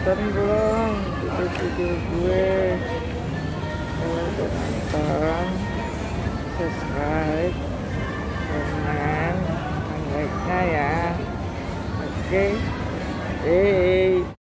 nonton belum? Video-video gue. Kalau udah nonton subscribe komen like nya ya. Oke. Okay. hey